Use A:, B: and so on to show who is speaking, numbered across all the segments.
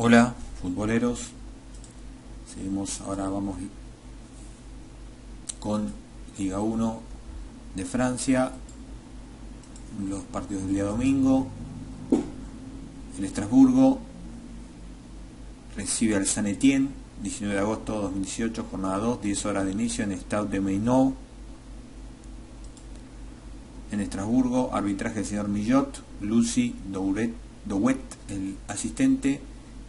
A: Hola, futboleros. Seguimos, ahora vamos con Liga 1 de Francia. Los partidos del día domingo. El Estrasburgo recibe al San Etienne, 19 de agosto de 2018, jornada 2, 10 horas de inicio en Stade de Meynou. En Estrasburgo, arbitraje del señor Millot, Lucy Douret, Douet, el asistente,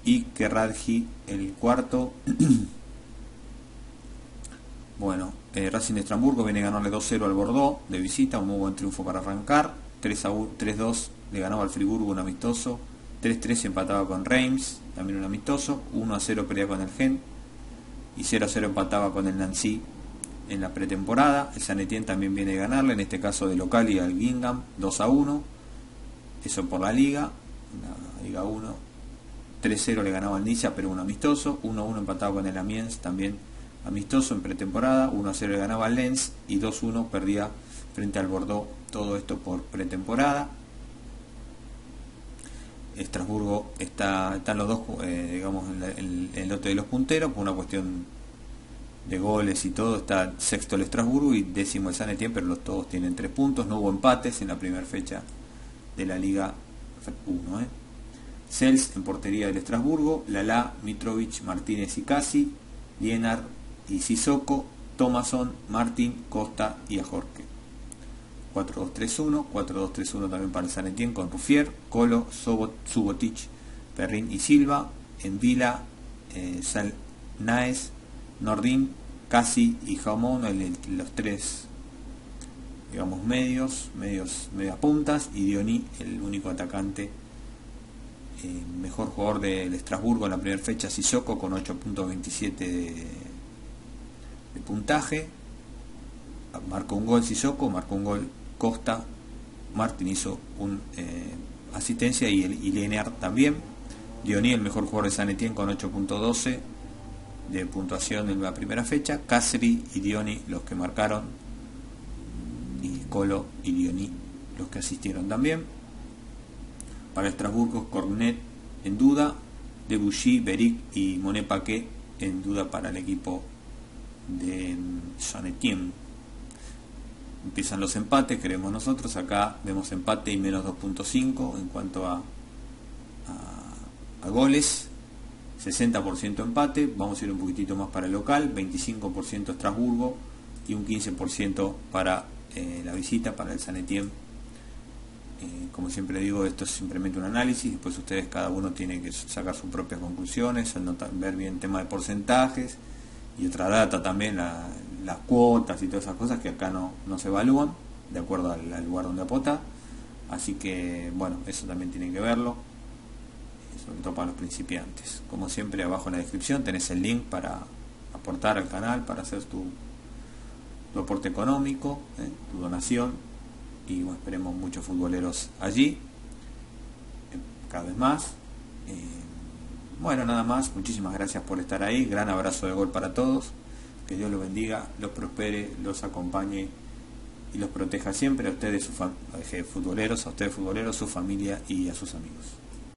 A: y Kerradji el cuarto. bueno, eh, Racing de Estrasburgo viene a ganarle 2-0 al Bordeaux de visita, un muy buen triunfo para arrancar. 3-2 le ganaba al Friburgo un amistoso. 3-3 empataba con Reims, también un amistoso. 1-0 pelea con el Gen. Y 0-0 empataba con el Nancy en la pretemporada. El San Etienne también viene a ganarle, en este caso de local y al Gingham 2-1. Eso por la liga, la Liga 1 3-0 le ganaba al Niza, pero un amistoso. 1-1 empatado con el Amiens, también amistoso en pretemporada. 1-0 le ganaba al Lens y 2-1 perdía frente al Bordeaux. Todo esto por pretemporada. Estrasburgo está, están los dos, eh, digamos, en, el lote de los punteros, por una cuestión de goles y todo. Está sexto el Estrasburgo y décimo el San Etienne, pero los todos tienen tres puntos. No hubo empates en la primera fecha de la Liga 1. Cels en portería del Estrasburgo, Lala, Mitrovic, Martínez y Casi, Lienar y Sissoko, Thomason, Martín, Costa y Ajorque. 4-2-3-1, 4-2-3-1 también para San Etienne con Rufier, Colo, Sobot, Subotic, Perrin y Silva, en Vila, eh, Sal, Naes, Nordín, Casi y Jamón, los tres digamos medios, medios, medias puntas, y Dioni, el único atacante eh, mejor jugador del Estrasburgo en la primera fecha, Sissoko, con 8.27 de, puntaje. Marcó un gol Sissoko, marcó un gol Costa. Martín hizo un eh, asistencia y, el, y también. Dioní, el mejor jugador de San Etienne, con 8.12 de puntuación en la primera fecha. Cáceres y Dioni los que marcaron. Y Colo y Dioni los que asistieron también. Para Estrasburgo, Cornet en duda, Debussy, Beric y Monet Paquet en duda para el equipo de San Etienne. Empiezan los empates, creemos nosotros. Acá vemos empate y menos 2.5 en cuanto a, a, goles. 60% empate, vamos a ir un poquitito más para el local, 25% Estrasburgo y un 15% para eh, la visita, para el San Etienne eh, como siempre digo, esto es simplemente un análisis, después ustedes cada uno tiene que sacar sus propias conclusiones, ver bien tema de porcentajes y otra data también, las cuotas y todas esas cosas que acá no, no se evalúan de acuerdo al, lugar donde aporta. Así que, bueno, eso también tienen que verlo, sobre todo para los principiantes. Como siempre, abajo en la descripción tenés el link para aportar al canal, para hacer tu, tu aporte económico, ¿eh? tu donación y esperemos muchos futboleros allí, cada vez más. Eh, bueno, nada más, muchísimas gracias por estar ahí, gran abrazo de gol para todos, que Dios los bendiga, los prospere, los acompañe y los proteja siempre a ustedes, futboleros, a ustedes futboleros, su familia y a sus amigos.